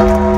you.